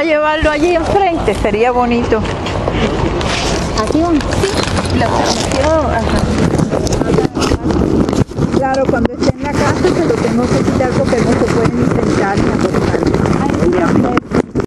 A llevarlo allí enfrente sería bonito. Aquí vamos. La Claro, cuando esté en la casa se lo tengo que quitar